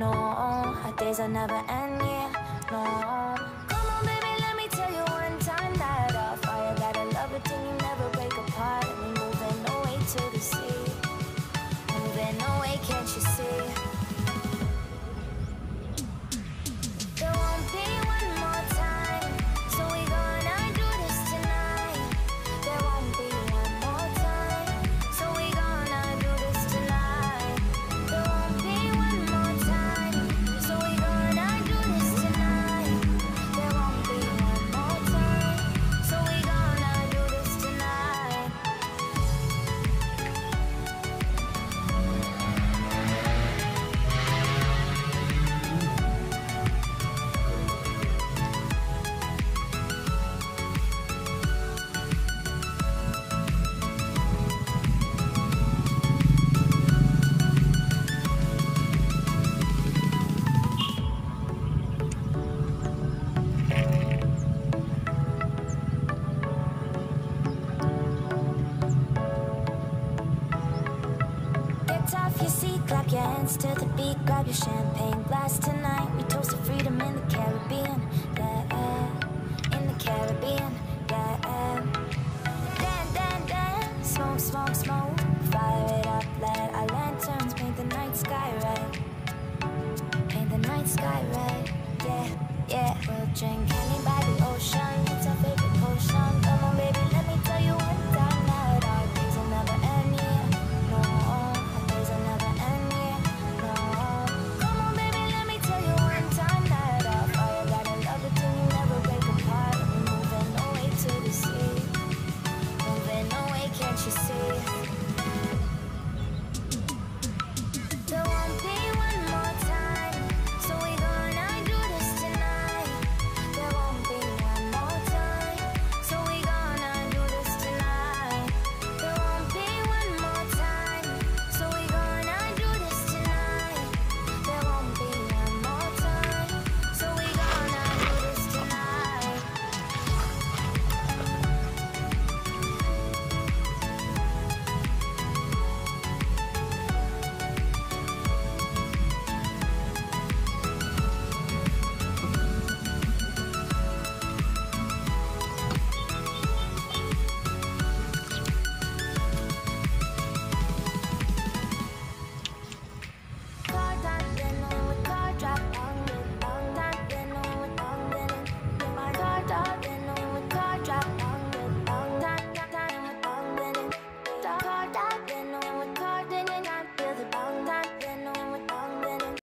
No, days are never end, yeah. No. Come on, baby, let me tell you one time that our fire that a love it you never break apart. And we moving away to the sea. Moving away, can't you see? Your seat, clap your hands to the beat, grab your champagne glass tonight. We toast to freedom in the Caribbean, yeah, in the Caribbean, yeah. Dan, dan, dan, smoke, smoke, smoke, fire it up, let our lanterns paint the night sky red, paint the night sky red, yeah, yeah. We'll drink